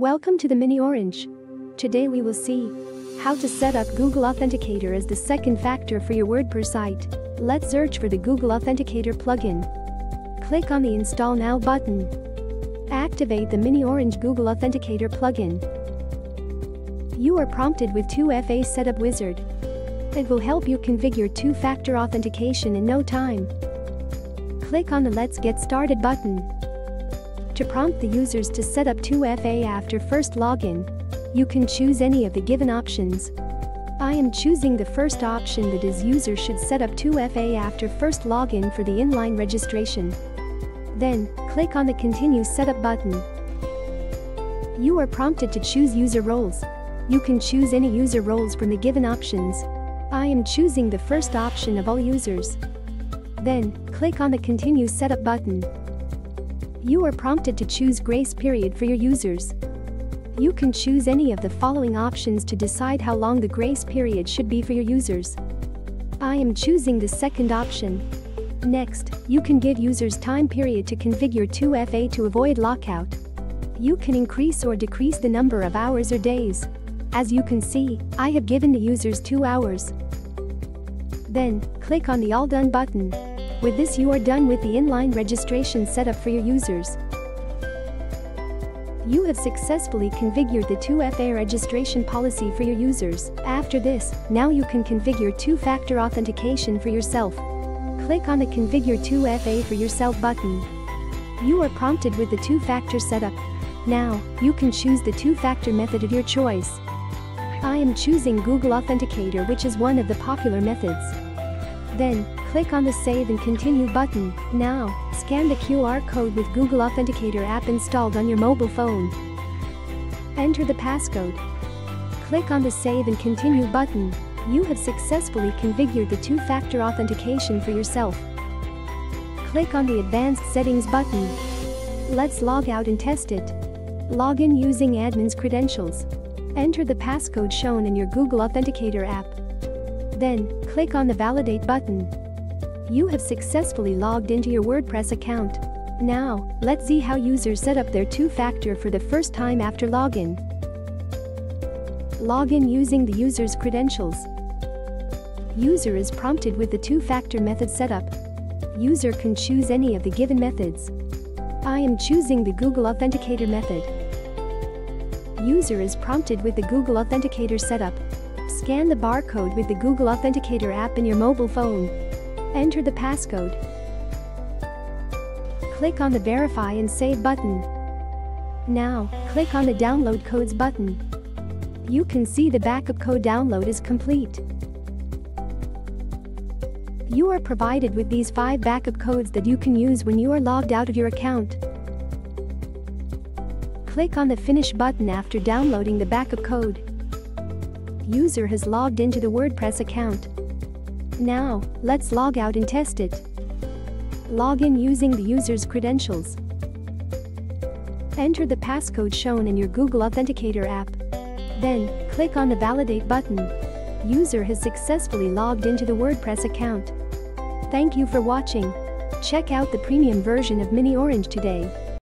Welcome to the miniOrange. Today we will see how to set up Google Authenticator as the second factor for your WordPress site. Let's search for the Google Authenticator plugin. Click on the Install Now button. Activate the miniOrange Google Authenticator plugin. You are prompted with 2FA Setup Wizard. It will help you configure two-factor authentication in no time. Click on the Let's Get Started button to prompt the users to set up 2FA after first login. You can choose any of the given options. I am choosing the first option that is user should set up 2FA after first login for the inline registration. Then, click on the Continue Setup button. You are prompted to choose user roles. You can choose any user roles from the given options. I am choosing the first option of all users. Then, click on the Continue Setup button. You are prompted to choose grace period for your users. You can choose any of the following options to decide how long the grace period should be for your users. I am choosing the second option. Next, you can give users time period to configure 2FA to avoid lockout. You can increase or decrease the number of hours or days. As you can see, I have given the users 2 hours. Then, click on the All Done button. With this you are done with the inline registration setup for your users. You have successfully configured the 2FA registration policy for your users. After this, now you can configure two-factor authentication for yourself. Click on the Configure 2FA for yourself button. You are prompted with the two-factor setup. Now, you can choose the two-factor method of your choice. I am choosing Google Authenticator which is one of the popular methods. Then, click on the Save and Continue button. Now, scan the QR code with Google Authenticator app installed on your mobile phone. Enter the passcode. Click on the Save and Continue button. You have successfully configured the two-factor authentication for yourself. Click on the Advanced Settings button. Let's log out and test it. Log in using admin's credentials. Enter the passcode shown in your Google Authenticator app. Then, click on the Validate button. You have successfully logged into your WordPress account. Now, let's see how users set up their two-factor for the first time after login. Login using the user's credentials. User is prompted with the two-factor method setup. User can choose any of the given methods. I am choosing the Google Authenticator method. User is prompted with the Google Authenticator setup. Scan the barcode with the Google Authenticator app in your mobile phone. Enter the passcode. Click on the Verify and Save button. Now, click on the Download Codes button. You can see the backup code download is complete. You are provided with these 5 backup codes that you can use when you are logged out of your account. Click on the Finish button after downloading the backup code user has logged into the WordPress account. Now, let's log out and test it. Log in using the user's credentials. Enter the passcode shown in your Google Authenticator app. Then, click on the Validate button. User has successfully logged into the WordPress account. Thank you for watching. Check out the premium version of miniOrange today.